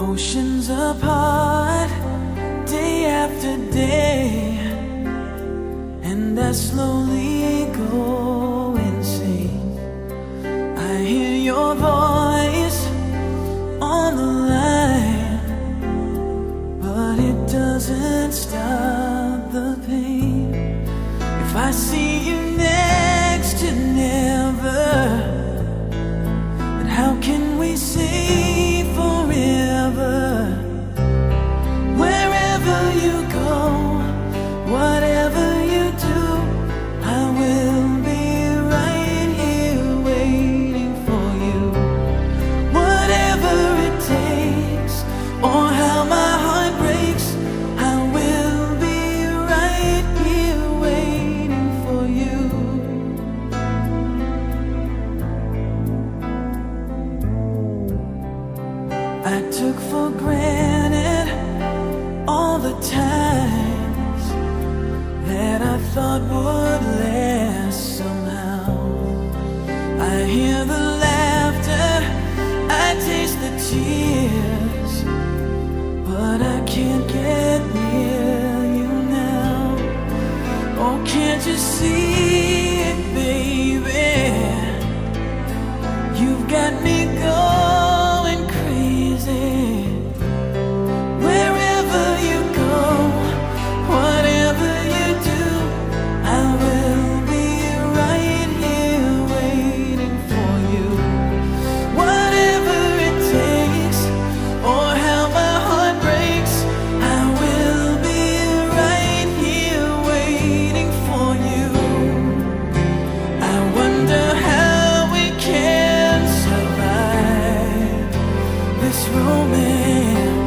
Oceans apart, day after day, and I slowly go. If I see you next. would last somehow. I hear the laughter, I taste the tears, but I can't get near you now. Oh, can't you see? this romance